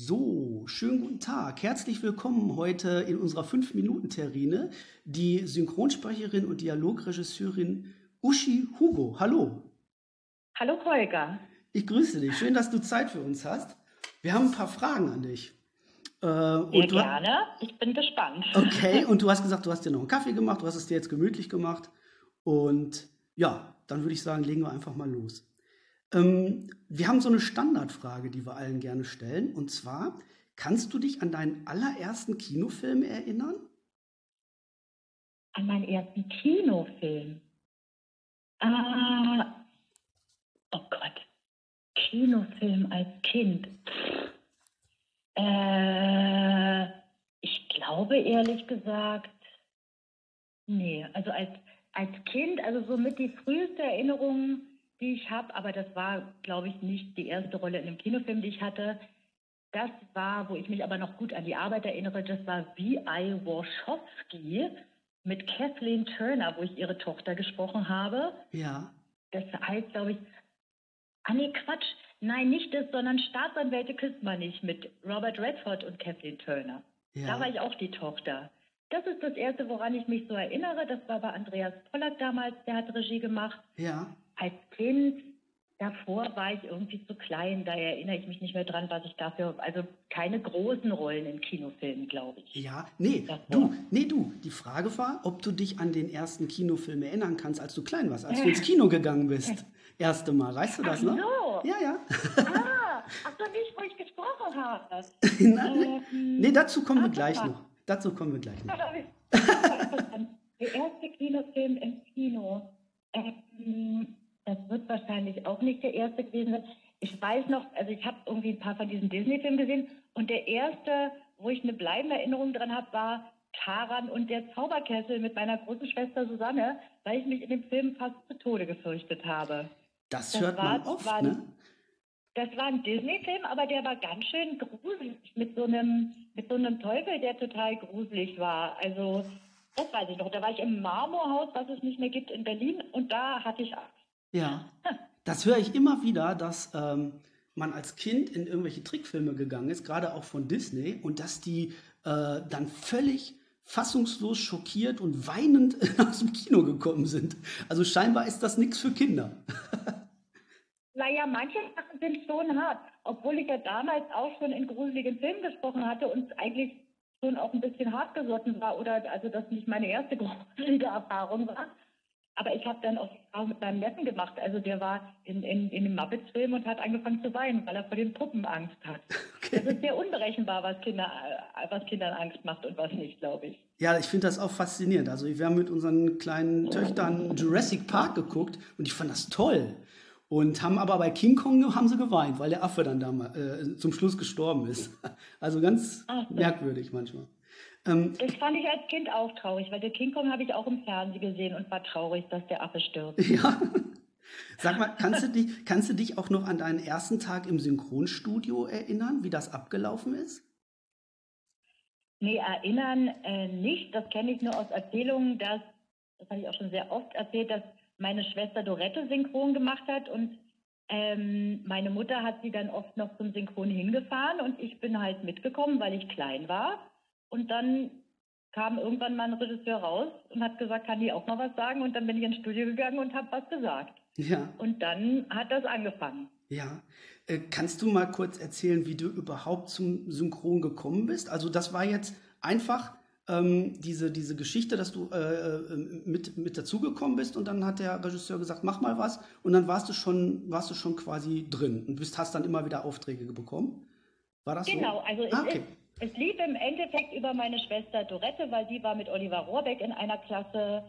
So, schönen guten Tag. Herzlich willkommen heute in unserer 5-Minuten-Terrine die Synchronsprecherin und Dialogregisseurin Uschi Hugo. Hallo. Hallo Holger. Ich grüße dich. Schön, dass du Zeit für uns hast. Wir haben ein paar Fragen an dich. Äh, Sehr gerne. Ich bin gespannt. Okay, und du hast gesagt, du hast dir noch einen Kaffee gemacht, du hast es dir jetzt gemütlich gemacht. Und ja, dann würde ich sagen, legen wir einfach mal los. Ähm, wir haben so eine Standardfrage, die wir allen gerne stellen. Und zwar, kannst du dich an deinen allerersten Kinofilm erinnern? An meinen ersten Kinofilm? Ah, oh Gott. Kinofilm als Kind. Äh, ich glaube ehrlich gesagt, nee, also als, als Kind, also somit die früheste Erinnerung die ich habe, aber das war, glaube ich, nicht die erste Rolle in einem Kinofilm, die ich hatte. Das war, wo ich mich aber noch gut an die Arbeit erinnere, das war V.I. Warshawski mit Kathleen Turner, wo ich ihre Tochter gesprochen habe. Ja. Das heißt, glaube ich, ah nee, Quatsch. Nein, nicht das, sondern Staatsanwälte küsst man nicht mit Robert Redford und Kathleen Turner. Ja. Da war ich auch die Tochter. Das ist das Erste, woran ich mich so erinnere. Das war bei Andreas Pollack damals, der hat Regie gemacht. Ja als Kind davor war ich irgendwie zu klein, da erinnere ich mich nicht mehr dran, was ich dafür, also keine großen Rollen in Kinofilmen, glaube ich. Ja, nee, du, nee, du. Die Frage war, ob du dich an den ersten Kinofilm erinnern kannst, als du klein warst, als du ins Kino gegangen bist. Erste Mal, weißt du das noch? Ach so. Ja, ja. Ah, ach so, nicht, wo ich gesprochen habe. Nein, ähm, nee, dazu kommen wir gleich noch. Dazu kommen wir gleich noch. Der erste Kinofilm im Kino. Ähm, das wird wahrscheinlich auch nicht der erste gewesen sein. Ich weiß noch, also ich habe irgendwie ein paar von diesen Disney-Filmen gesehen und der erste, wo ich eine bleibende Erinnerung dran habe, war Taran und der Zauberkessel mit meiner großen Schwester Susanne, weil ich mich in dem Film fast zu Tode gefürchtet habe. Das, das hört war, man oft, war, ne? Das war ein Disney-Film, aber der war ganz schön gruselig mit so einem mit so einem Teufel, der total gruselig war. Also das weiß ich noch. Da war ich im Marmorhaus, was es nicht mehr gibt in Berlin, und da hatte ich Angst. Ja, das höre ich immer wieder, dass ähm, man als Kind in irgendwelche Trickfilme gegangen ist, gerade auch von Disney, und dass die äh, dann völlig fassungslos, schockiert und weinend aus dem Kino gekommen sind. Also scheinbar ist das nichts für Kinder. naja, manche Sachen sind schon hart, obwohl ich ja damals auch schon in gruseligen Filmen gesprochen hatte und eigentlich schon auch ein bisschen hart gesotten war oder also das nicht meine erste gruselige Erfahrung war. Aber ich habe dann auch Frau mit meinem Neffen gemacht. Also der war in, in, in dem Muppets-Film und hat angefangen zu weinen, weil er vor den Puppen Angst hat. Okay. Das ist sehr unberechenbar, was, Kinder, was Kindern Angst macht und was nicht, glaube ich. Ja, ich finde das auch faszinierend. Also wir haben mit unseren kleinen Töchtern Jurassic Park geguckt und ich fand das toll. Und haben aber bei King Kong haben sie geweint, weil der Affe dann da mal, äh, zum Schluss gestorben ist. Also ganz Ach, merkwürdig manchmal. Ähm, das fand ich als Kind auch traurig, weil der King Kong habe ich auch im Fernsehen gesehen und war traurig, dass der Affe stirbt. Ja. Sag mal, kannst du, dich, kannst du dich auch noch an deinen ersten Tag im Synchronstudio erinnern, wie das abgelaufen ist? Nee, erinnern äh, nicht. Das kenne ich nur aus Erzählungen, dass, das habe ich auch schon sehr oft erzählt, dass meine Schwester Dorette synchron gemacht hat und ähm, meine Mutter hat sie dann oft noch zum Synchron hingefahren und ich bin halt mitgekommen, weil ich klein war. Und dann kam irgendwann mal ein Regisseur raus und hat gesagt, kann die auch mal was sagen? Und dann bin ich ins Studio gegangen und habe was gesagt. Ja. Und dann hat das angefangen. Ja. Äh, kannst du mal kurz erzählen, wie du überhaupt zum Synchron gekommen bist? Also das war jetzt einfach ähm, diese, diese Geschichte, dass du äh, äh mit, mit dazugekommen bist und dann hat der Regisseur gesagt, mach mal was und dann warst du schon, warst du schon quasi drin und bist, hast dann immer wieder Aufträge bekommen. War das genau, so? also es, ah, okay. ist, es lief im Endeffekt über meine Schwester Dorette, weil die war mit Oliver Rohrbeck in einer Klasse.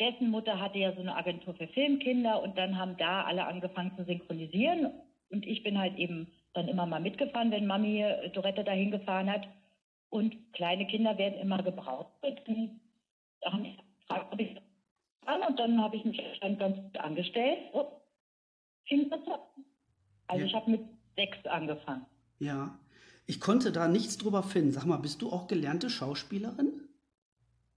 Dessen Mutter hatte ja so eine Agentur für Filmkinder und dann haben da alle angefangen zu synchronisieren. Und ich bin halt eben dann immer mal mitgefahren, wenn Mami Dorette dahin gefahren hat. Und kleine Kinder werden immer gebraucht. Und da haben ich gefragt, ob ich an und dann habe ich mich dann ganz gut angestellt. Und fing das an. Also ja. ich habe mit sechs angefangen. Ja. Ich konnte da nichts drüber finden. Sag mal, bist du auch gelernte Schauspielerin?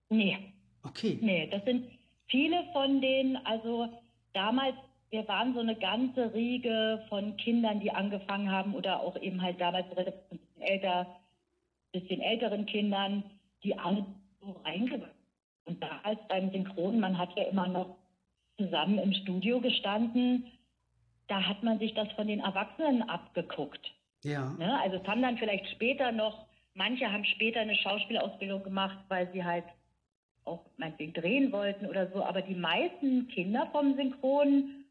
Nee. Okay. Nee, das sind viele von denen, also damals, wir waren so eine ganze Riege von Kindern, die angefangen haben oder auch eben halt damals älter, bisschen älteren Kindern, die alle so reingewachsen. Und da als beim Synchron, man hat ja immer noch zusammen im Studio gestanden, da hat man sich das von den Erwachsenen abgeguckt. Ja. Ne? Also es haben dann vielleicht später noch, manche haben später eine Schauspielausbildung gemacht, weil sie halt auch meinetwegen drehen wollten oder so, aber die meisten Kinder vom Synchron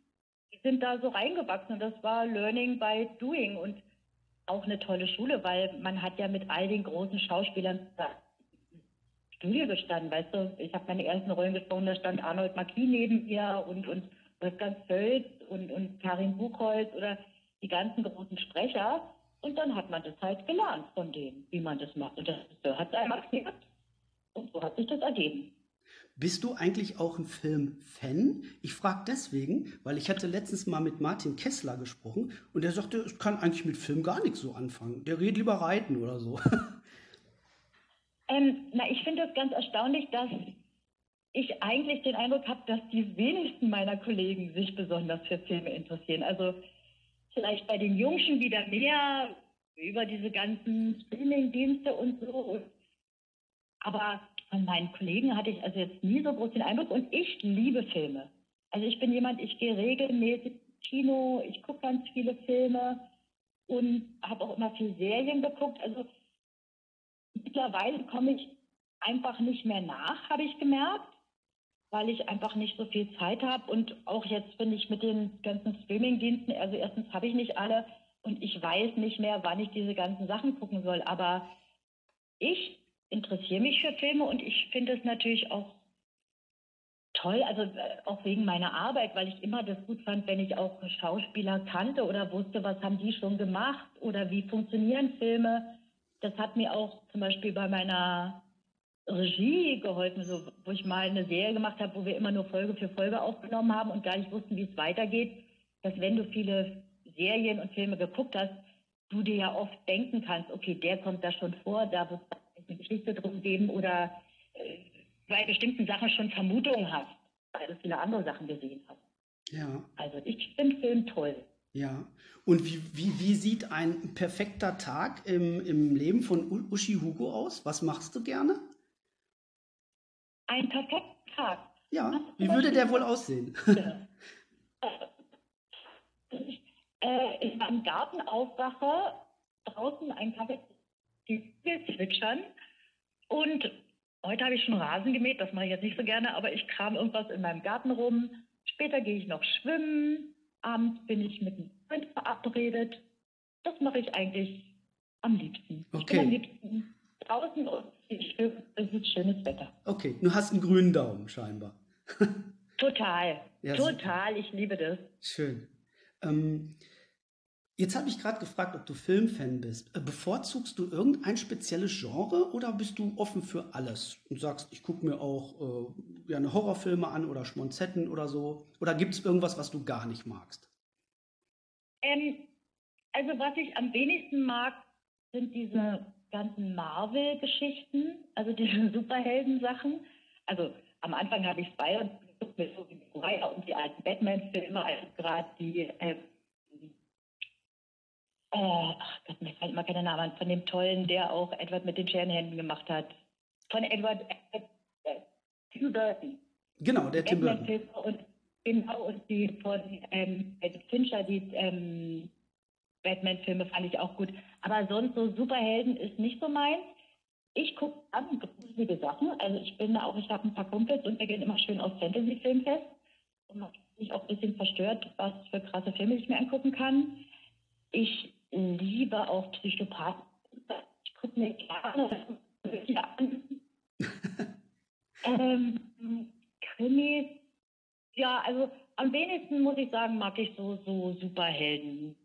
die sind da so reingewachsen und das war Learning by Doing und auch eine tolle Schule, weil man hat ja mit all den großen Schauspielern Studio gestanden, weißt du, ich habe meine ersten Rollen gesprochen, da stand Arnold Marquis neben mir und, und Wolfgang Völz und, und Karin Buchholz oder die ganzen großen Sprecher und dann hat man das halt gelernt von denen, wie man das macht und das, hat einem erklärt und so hat sich das ergeben. Bist du eigentlich auch ein Film-Fan? Ich frage deswegen, weil ich hatte letztens mal mit Martin Kessler gesprochen und der sagte, ich kann eigentlich mit Film gar nichts so anfangen. Der redet lieber Reiten oder so. Ähm, na, ich finde es ganz erstaunlich, dass ich eigentlich den Eindruck habe, dass die wenigsten meiner Kollegen sich besonders für Filme interessieren. Also vielleicht bei den Jungschen wieder mehr über diese ganzen Streaming-Dienste und so. Aber von meinen Kollegen hatte ich also jetzt nie so groß den Eindruck und ich liebe Filme. Also ich bin jemand, ich gehe regelmäßig ins Kino, ich gucke ganz viele Filme und habe auch immer viel Serien geguckt. Also mittlerweile komme ich einfach nicht mehr nach, habe ich gemerkt, weil ich einfach nicht so viel Zeit habe und auch jetzt bin ich mit den ganzen Streaming-Diensten, also erstens habe ich nicht alle und ich weiß nicht mehr, wann ich diese ganzen Sachen gucken soll, aber ich interessiere mich für Filme und ich finde es natürlich auch toll, also äh, auch wegen meiner Arbeit, weil ich immer das gut fand, wenn ich auch Schauspieler kannte oder wusste, was haben die schon gemacht oder wie funktionieren Filme. Das hat mir auch zum Beispiel bei meiner Regie geholfen, so, wo ich mal eine Serie gemacht habe, wo wir immer nur Folge für Folge aufgenommen haben und gar nicht wussten, wie es weitergeht, dass wenn du viele Serien und Filme geguckt hast, du dir ja oft denken kannst, okay, der kommt da schon vor, da wird eine Geschichte drum geben oder äh, bei bestimmten Sachen schon Vermutungen hast, weil du viele andere Sachen gesehen hast. Ja. Also ich finde Film toll. Ja. Und wie, wie, wie sieht ein perfekter Tag im, im Leben von Uschi Hugo aus? Was machst du gerne? Ein perfekter Tag. Ja. Wie würde der wohl aussehen? ich äh, in meinem Garten aufwache, draußen ein Kaffee zwitschern. Und heute habe ich schon Rasen gemäht, das mache ich jetzt nicht so gerne, aber ich kram irgendwas in meinem Garten rum. Später gehe ich noch schwimmen. Abends bin ich mit einem Freund verabredet. Das mache ich eigentlich am liebsten. Okay. Ich bin am liebsten draußen und es ist schönes Wetter. Okay, du hast einen grünen Daumen scheinbar. Total, Ja, total. Ich liebe das. Schön. Ähm, jetzt habe ich gerade gefragt, ob du Filmfan bist. Äh, Bevorzugst du irgendein spezielles Genre oder bist du offen für alles und sagst, ich gucke mir auch äh, gerne Horrorfilme an oder Schmonzetten oder so? Oder gibt es irgendwas, was du gar nicht magst? Ähm, also was ich am wenigsten mag, sind diese ganzen Marvel-Geschichten, also diese Superhelden-Sachen. Also am Anfang habe ich zwei und geguckt mir so wie Maguire und die alten Batman-Filme, also gerade die, ähm, äh, ach Gott, mir fällt immer keine Namen an, von dem Tollen, der auch Edward mit den Scherenhänden gemacht hat. Von Edward, äh, Tim Burton. Genau, der Tim Burton. Und genau und die von ähm, Fincher, die ähm, Batman-Filme fand ich auch gut. Aber sonst so Superhelden ist nicht so meins. Ich gucke an gruselige Sachen. Also ich bin da auch, ich habe ein paar Kumpels und wir gehen immer schön auf Fantasy-Filmfest. Und man mich auch ein bisschen verstört, was für krasse Filme ich mir angucken kann. Ich liebe auch Psychopathen. Ich gucke mir gerne welche an. ähm, Krimis. Ja, also am wenigsten muss ich sagen, mag ich so, so Superhelden.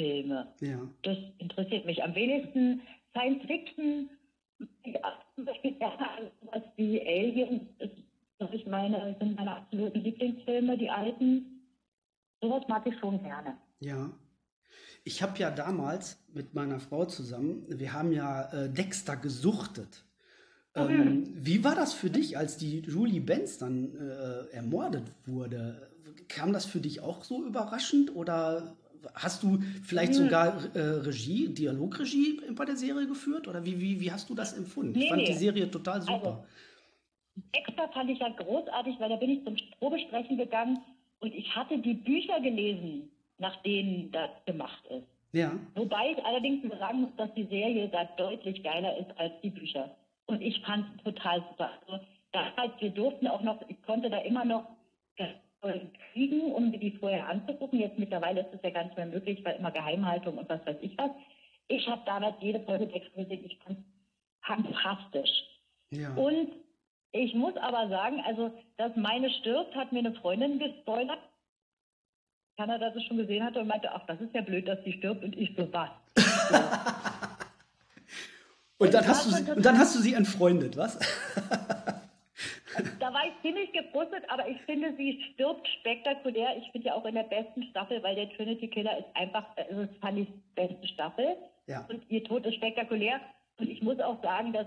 Filme. Ja. Das interessiert mich am wenigsten. Science Fiction, was wie Alien, ist, das ich meine, sind meine absoluten Lieblingsfilme, die alten. Sowas mag ich schon gerne. Ja. Ich habe ja damals mit meiner Frau zusammen, wir haben ja äh, Dexter gesuchtet. Ähm, wie war das für dich, als die Julie Benz dann äh, ermordet wurde? Kam das für dich auch so überraschend oder hast du vielleicht sogar äh, Regie, Dialogregie bei der Serie geführt? Oder wie, wie, wie hast du das empfunden? Nee, ich fand die Serie total super. Also, Extra fand ich ja großartig, weil da bin ich zum Probesprechen gegangen und ich hatte die Bücher gelesen, nach denen das gemacht ist. Ja. Wobei ich allerdings sagen muss, dass die Serie da deutlich geiler ist als die Bücher. Und ich fand es total super. Also, damals, wir durften auch noch, ich konnte da immer noch kriegen, um die vorher anzugucken. Jetzt mittlerweile ist es ja gar nicht mehr möglich, weil immer Geheimhaltung und was weiß ich was. Ich habe damals jede Folge Text gesehen. Ich fand fantastisch. Ja. Und ich muss aber sagen, also, dass meine stirbt, hat mir eine Freundin gespoilert. Kanada das schon gesehen hatte und meinte, ach, das ist ja blöd, dass sie stirbt und ich so, was? und, dann hast du sie, und dann hast du sie entfreundet, was? war ich ziemlich gefrustet, aber ich finde, sie stirbt spektakulär. Ich finde ja auch in der besten Staffel, weil der Trinity Killer ist einfach, also das fand ich beste Staffel. Ja. Und ihr Tod ist spektakulär. Und ich muss auch sagen, dass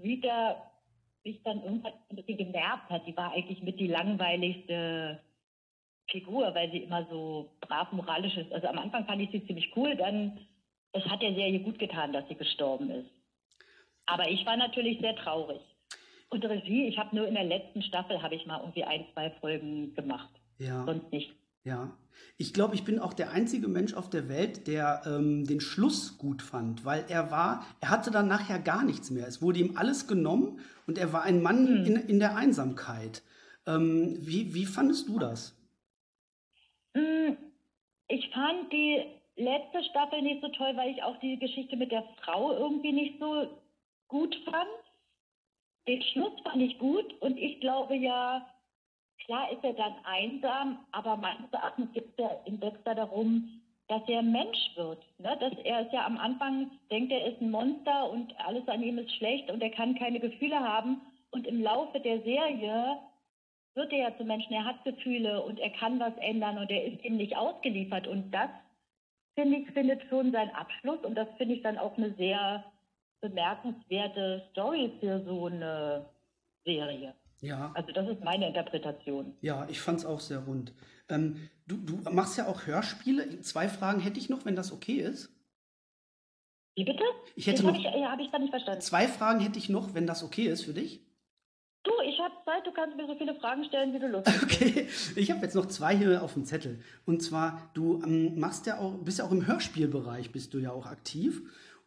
Rita mich dann irgendwann ein bisschen genervt hat. Die war eigentlich mit die langweiligste Figur, weil sie immer so brav moralisch ist. Also am Anfang fand ich sie ziemlich cool, dann es hat der Serie gut getan, dass sie gestorben ist. Aber ich war natürlich sehr traurig. Und Regie, ich habe nur in der letzten Staffel habe ich mal irgendwie ein, zwei Folgen gemacht. Ja. Sonst nicht. Ja. Ich glaube, ich bin auch der einzige Mensch auf der Welt, der ähm, den Schluss gut fand, weil er war, er hatte dann nachher gar nichts mehr. Es wurde ihm alles genommen und er war ein Mann hm. in, in der Einsamkeit. Ähm, wie, wie fandest du das? Hm, ich fand die letzte Staffel nicht so toll, weil ich auch die Geschichte mit der Frau irgendwie nicht so gut fand. Den Schluss fand ich gut und ich glaube ja, klar ist er dann einsam, aber meines Erachtens geht es im Dexter darum, dass er Mensch wird. Ne? Dass er ist ja am Anfang denkt, er ist ein Monster und alles an ihm ist schlecht und er kann keine Gefühle haben. Und im Laufe der Serie wird er ja zum Menschen, er hat Gefühle und er kann was ändern und er ist ihm nicht ausgeliefert. Und das, finde ich, findet schon seinen Abschluss und das finde ich dann auch eine sehr bemerkenswerte Story für so eine Serie. Ja. Also das ist meine Interpretation. Ja, ich fand es auch sehr rund. Ähm, du, du machst ja auch Hörspiele. Zwei Fragen hätte ich noch, wenn das okay ist. Wie bitte? Ich hätte das noch. Habe ich, hab ich gar nicht verstanden. Zwei Fragen hätte ich noch, wenn das okay ist für dich. Du, ich habe Zeit, du kannst mir so viele Fragen stellen, wie du Lust hast. Okay, ich habe jetzt noch zwei hier auf dem Zettel. Und zwar, du ähm, machst ja auch, bist ja auch im Hörspielbereich, bist du ja auch aktiv.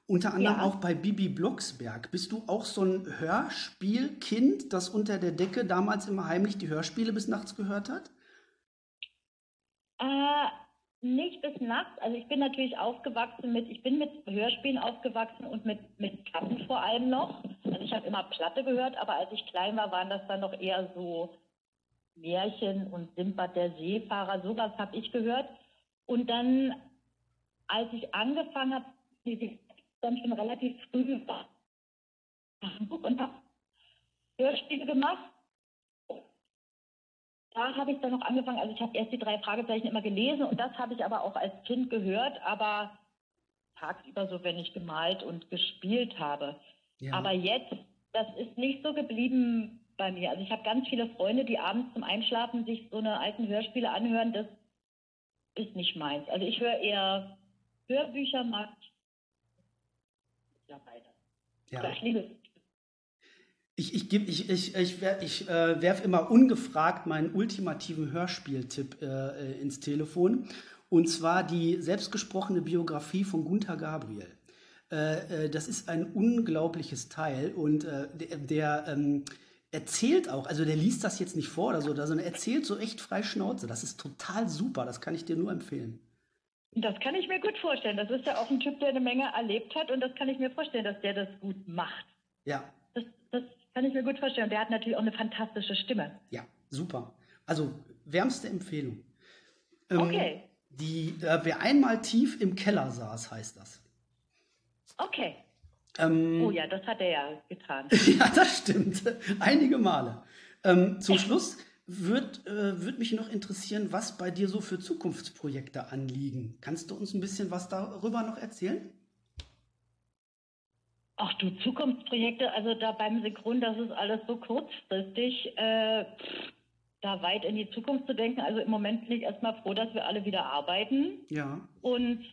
Unter anderem ja. auch bei Bibi Blocksberg. Bist du auch so ein Hörspielkind, das unter der Decke damals immer heimlich die Hörspiele bis nachts gehört hat? Äh, nicht bis nachts. Also ich bin natürlich aufgewachsen mit, ich bin mit Hörspielen aufgewachsen und mit, mit Platten vor allem noch. Also ich habe immer Platte gehört, aber als ich klein war, waren das dann noch eher so Märchen und Simbad der Seefahrer, sowas habe ich gehört. Und dann, als ich angefangen habe, dann schon relativ früh war Hamburg und habe Hörspiele gemacht. Da habe ich dann noch angefangen, also ich habe erst die drei Fragezeichen immer gelesen und das habe ich aber auch als Kind gehört, aber tagsüber so, wenn ich gemalt und gespielt habe. Ja. Aber jetzt, das ist nicht so geblieben bei mir. Also ich habe ganz viele Freunde, die abends zum Einschlafen sich so eine alten Hörspiele anhören. Das ist nicht meins. Also ich höre eher Hörbücher, mag. Ja. ich liebe ich, ich, ich, ich, ich, ich äh, werfe immer ungefragt meinen ultimativen Hörspieltipp äh, äh, ins Telefon. Und zwar die selbstgesprochene Biografie von Gunther Gabriel. Äh, äh, das ist ein unglaubliches Teil und der, der ähm, erzählt auch, also der liest das jetzt nicht vor oder so, sondern erzählt so echt frei Schnauze. Das ist total super, das kann ich dir nur empfehlen. Das kann ich mir gut vorstellen. Das ist ja auch ein Typ, der eine Menge erlebt hat und das kann ich mir vorstellen, dass der das gut macht. Ja. Das, das kann ich mir gut vorstellen. Und der hat natürlich auch eine fantastische Stimme. Ja, super. Also wärmste Empfehlung. Ähm, okay. Die, äh, wer einmal tief im Keller saß, heißt das. Okay. Ähm, oh ja, das hat er ja getan. ja, das stimmt. Einige Male. Ähm, zum Schluss würde äh, würd mich noch interessieren, was bei dir so für Zukunftsprojekte anliegen. Kannst du uns ein bisschen was darüber noch erzählen? Ach du, Zukunftsprojekte, also da beim Synchron, das ist alles so kurzfristig. Äh, da weit in die Zukunft zu denken. Also im Moment bin ich erstmal froh, dass wir alle wieder arbeiten. Ja. Und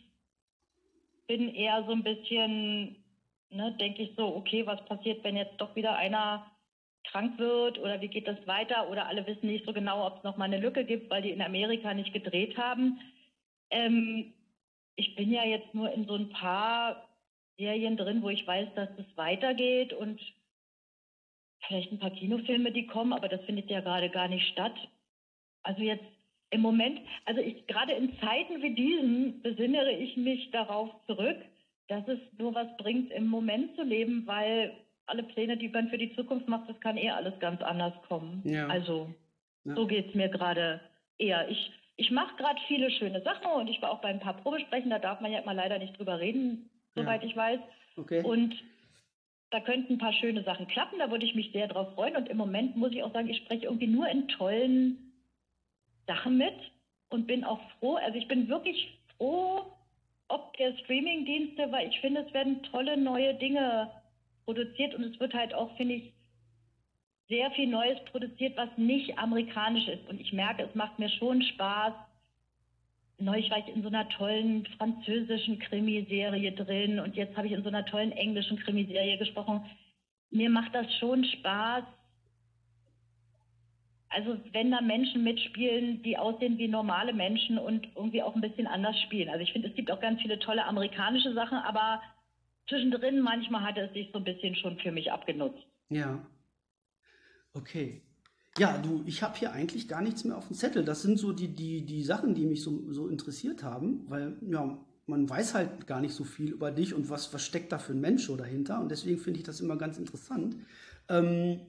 bin eher so ein bisschen, ne, denke ich so, okay, was passiert, wenn jetzt doch wieder einer krank wird oder wie geht das weiter oder alle wissen nicht so genau, ob es noch mal eine Lücke gibt, weil die in Amerika nicht gedreht haben. Ähm, ich bin ja jetzt nur in so ein paar Serien drin, wo ich weiß, dass es weitergeht und vielleicht ein paar Kinofilme, die kommen, aber das findet ja gerade gar nicht statt. Also jetzt im Moment, also ich gerade in Zeiten wie diesen besinnere ich mich darauf zurück, dass es nur was bringt, im Moment zu leben, weil alle Pläne, die man für die Zukunft macht, das kann eh alles ganz anders kommen. Ja. Also ja. so geht es mir gerade eher. Ich, ich mache gerade viele schöne Sachen und ich war auch bei ein paar Probesprechen, da darf man ja immer leider nicht drüber reden, soweit ja. ich weiß. Okay. Und da könnten ein paar schöne Sachen klappen, da würde ich mich sehr drauf freuen. Und im Moment muss ich auch sagen, ich spreche irgendwie nur in tollen Sachen mit und bin auch froh. Also ich bin wirklich froh, ob der Streaming-Dienste, weil ich finde, es werden tolle neue Dinge produziert und es wird halt auch, finde ich, sehr viel Neues produziert, was nicht amerikanisch ist. Und ich merke, es macht mir schon Spaß. Neulich war ich in so einer tollen französischen Krimiserie drin und jetzt habe ich in so einer tollen englischen Krimiserie gesprochen. Mir macht das schon Spaß. Also wenn da Menschen mitspielen, die aussehen wie normale Menschen und irgendwie auch ein bisschen anders spielen. Also ich finde, es gibt auch ganz viele tolle amerikanische Sachen, aber zwischendrin manchmal hat es sich so ein bisschen schon für mich abgenutzt. Ja. Okay. Ja, du, ich habe hier eigentlich gar nichts mehr auf dem Zettel. Das sind so die, die, die Sachen, die mich so, so interessiert haben, weil ja, man weiß halt gar nicht so viel über dich und was, was steckt da für ein Mensch dahinter. Und deswegen finde ich das immer ganz interessant. Ähm,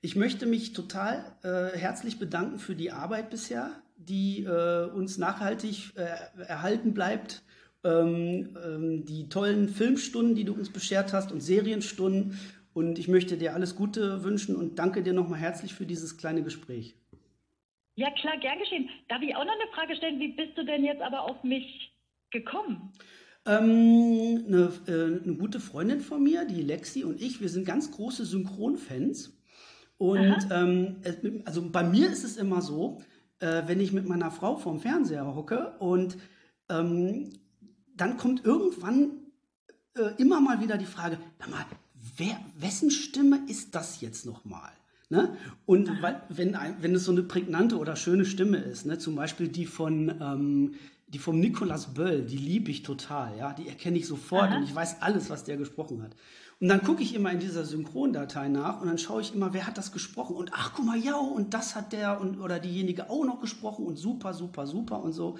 ich möchte mich total äh, herzlich bedanken für die Arbeit bisher, die äh, uns nachhaltig äh, erhalten bleibt ähm, ähm, die tollen Filmstunden, die du uns beschert hast und Serienstunden. Und ich möchte dir alles Gute wünschen und danke dir nochmal herzlich für dieses kleine Gespräch. Ja, klar, gern geschehen. Darf ich auch noch eine Frage stellen? Wie bist du denn jetzt aber auf mich gekommen? Ähm, eine, äh, eine, gute Freundin von mir, die Lexi und ich, wir sind ganz große Synchronfans. Und ähm, also bei mir ist es immer so, äh, wenn ich mit meiner Frau vorm Fernseher hocke und ähm, dann kommt irgendwann äh, immer mal wieder die Frage, mal, wer, wessen Stimme ist das jetzt nochmal? Ne? Und weil, wenn, wenn es so eine prägnante oder schöne Stimme ist, ne? zum Beispiel die von ähm, die vom Nicolas Böll, die liebe ich total, ja, die erkenne ich sofort Aha. und ich weiß alles, was der gesprochen hat. Und dann gucke ich immer in dieser Synchrondatei nach und dann schaue ich immer, wer hat das gesprochen und ach guck mal, ja, und das hat der und oder diejenige auch noch gesprochen und super, super, super und so.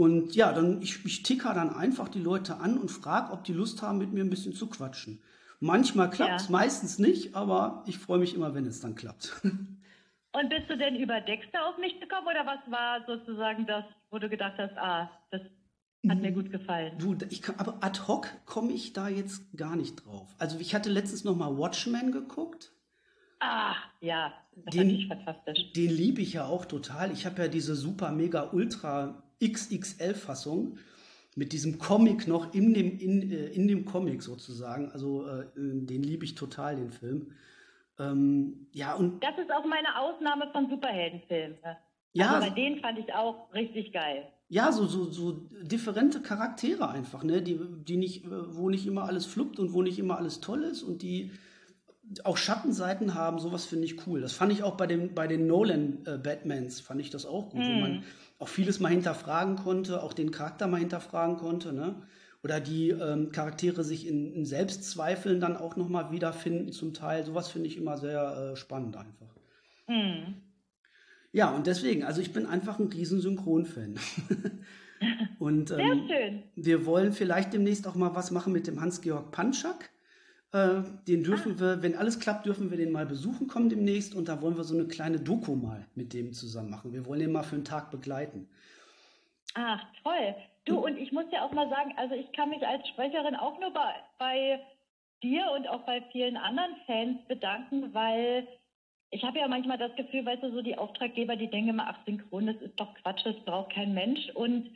Und ja, dann ich, ich ticker dann einfach die Leute an und frage, ob die Lust haben, mit mir ein bisschen zu quatschen. Manchmal klappt es, ja. meistens nicht, aber ich freue mich immer, wenn es dann klappt. Und bist du denn über Dexter auf mich gekommen oder was war sozusagen das, wo du gedacht hast, ah, das hat mir gut gefallen? Du, ich aber ad hoc komme ich da jetzt gar nicht drauf. Also ich hatte letztens noch mal Watchmen geguckt. Ah, ja, das den, ich fantastisch. Den liebe ich ja auch total. Ich habe ja diese super, mega, ultra XXL-Fassung mit diesem Comic noch in dem, in, äh, in dem Comic sozusagen. Also äh, den liebe ich total, den Film. Ähm, ja, und das ist auch meine Ausnahme von Superheldenfilmen. Ja, also bei denen fand ich auch richtig geil. Ja, so, so, so differente Charaktere einfach, ne? Die, die nicht, wo nicht immer alles fluppt und wo nicht immer alles toll ist und die auch Schattenseiten haben, sowas finde ich cool. Das fand ich auch bei den, bei den Nolan-Batmans, äh, fand ich das auch gut, mm. wo man hm. Auch vieles mal hinterfragen konnte, auch den Charakter mal hinterfragen konnte, ne? Oder die ähm, Charaktere sich in, in, Selbstzweifeln dann auch nochmal wiederfinden zum Teil. Sowas finde ich immer sehr äh, spannend einfach. Mm. Ja, und deswegen, also ich bin einfach ein riesen Synchron-Fan. und ähm, Sehr schön. wir wollen vielleicht demnächst auch mal was machen mit dem Hans-Georg Panschak. Äh, den dürfen ah. wir, wenn alles klappt, dürfen wir den mal besuchen kommen demnächst und da wollen wir so eine kleine Doku mal mit dem zusammen machen. Wir wollen den mal für einen Tag begleiten. Ach, toll. Du, und ich muss ja auch mal sagen, also ich kann mich als Sprecherin auch nur bei, bei dir und auch bei vielen anderen Fans bedanken, weil ich habe ja manchmal das Gefühl, weißt du, so die Auftraggeber, die denken immer, ach, synchron, das ist doch Quatsch, das braucht kein Mensch. Und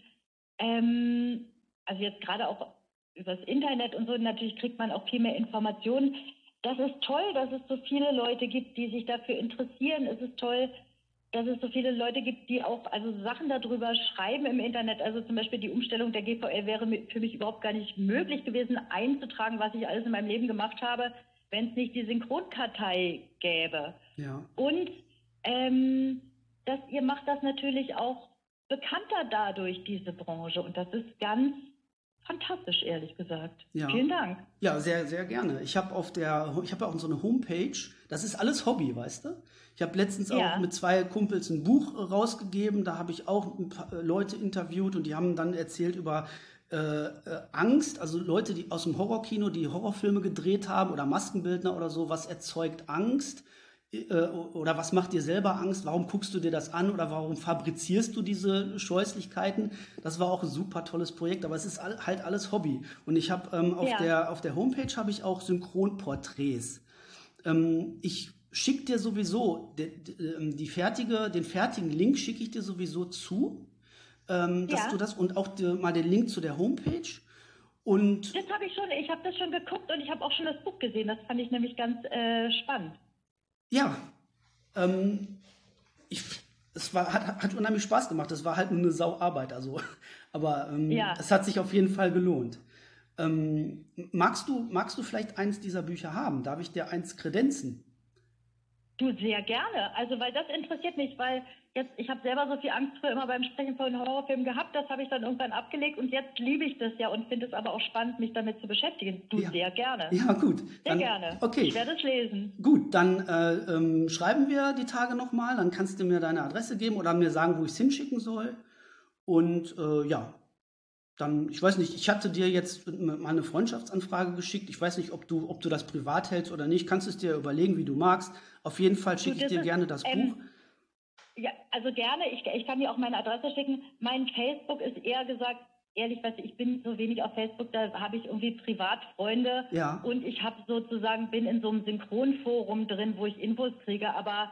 ähm, also jetzt gerade auch übers Internet und so, natürlich kriegt man auch viel mehr Informationen. Das ist toll, dass es so viele Leute gibt, die sich dafür interessieren. Es ist toll, dass es so viele Leute gibt, die auch also Sachen darüber schreiben im Internet. Also zum Beispiel die Umstellung der GVL wäre für mich überhaupt gar nicht möglich gewesen, einzutragen, was ich alles in meinem Leben gemacht habe, wenn es nicht die Synchronkartei gäbe. Ja. Und ähm, dass ihr macht das natürlich auch bekannter dadurch, diese Branche. Und das ist ganz fantastisch, ehrlich gesagt. Ja. Vielen Dank. Ja, sehr, sehr gerne. Ich habe auf der, ich habe auch so eine Homepage. Das ist alles Hobby, weißt du? Ich habe letztens ja. auch mit zwei Kumpels ein Buch rausgegeben. Da habe ich auch ein paar Leute interviewt und die haben dann erzählt über äh, äh, Angst, also Leute, die aus dem Horrorkino, die Horrorfilme gedreht haben oder Maskenbildner oder so, was erzeugt Angst? Äh, oder was macht dir selber Angst? Warum guckst du dir das an oder warum fabrizierst du diese Scheußlichkeiten? Das war auch ein super tolles Projekt, aber es ist halt alles Hobby. Und ich habe ähm, auf, ja. der, auf der Homepage habe ich auch Synchronporträts. Ähm, ich schicke dir sowieso die, die, ähm, die, fertige, den fertigen Link schicke ich dir sowieso zu, ähm, dass ja. du das und auch die, mal den Link zu der Homepage. Und das habe ich schon, ich habe das schon geguckt und ich habe auch schon das Buch gesehen. Das fand ich nämlich ganz äh, spannend. Ja, ähm, ich, es war, hat, hat unheimlich Spaß gemacht. Es war halt nur eine Sauarbeit, also. Aber ähm, ja. es hat sich auf jeden Fall gelohnt. Ähm, magst, du, magst du vielleicht eins dieser Bücher haben? Darf ich dir eins kredenzen? Du sehr gerne. Also, weil das interessiert mich, weil jetzt, ich habe selber so viel Angst vor immer beim Sprechen von Horrorfilmen gehabt, das habe ich dann irgendwann abgelegt und jetzt liebe ich das ja und finde es aber auch spannend, mich damit zu beschäftigen. Du ja. sehr gerne. Ja, gut. Sehr dann, gerne. Okay. Ich werde es lesen. Gut, dann äh, ähm, schreiben wir die Tage nochmal, dann kannst du mir deine Adresse geben oder mir sagen, wo ich es hinschicken soll. Und äh, ja, dann, ich weiß nicht, ich hatte dir jetzt mal eine Freundschaftsanfrage geschickt. Ich weiß nicht, ob du, ob du das privat hältst oder nicht. Kannst du es dir überlegen, wie du magst. Auf jeden Fall schicke ich dir ist, gerne das ähm, Buch. Ja, also gerne. Ich, ich kann dir auch meine Adresse schicken. Mein Facebook ist eher gesagt, ehrlich gesagt, ich bin so wenig auf Facebook, da habe ich irgendwie Privatfreunde ja. und ich habe sozusagen, bin in so einem Synchronforum drin, wo ich Infos kriege, aber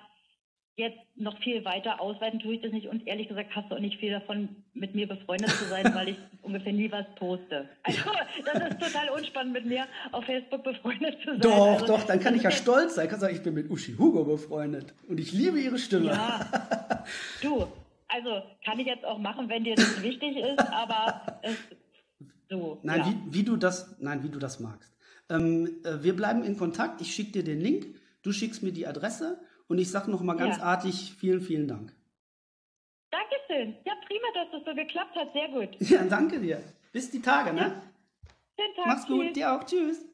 jetzt noch viel weiter ausweiten tue ich das nicht und ehrlich gesagt hast du auch nicht viel davon, mit mir befreundet zu sein, weil ich ungefähr nie was poste. Also das ist total unspannend, mit mir auf Facebook befreundet zu sein. Doch, also, doch, dann kann ich ja stolz sein. Ich kann sagen, ich bin mit Uschi Hugo befreundet und ich liebe ihre Stimme. Ja, du, also kann ich jetzt auch machen, wenn dir das wichtig ist, aber es, so. Nein, ja. wie, wie, du das, nein, wie du das magst. Ähm, äh, wir bleiben in Kontakt. Ich schicke dir den Link, du schickst mir die Adresse und ich sage noch mal ganz ja. artig, vielen, vielen Dank. Dankeschön. Ja, prima, dass das so geklappt hat. Sehr gut. Ja, danke dir. Bis die Tage, ne? Ja. Schönen Tag. Mach's gut. Dir auch. Tschüss.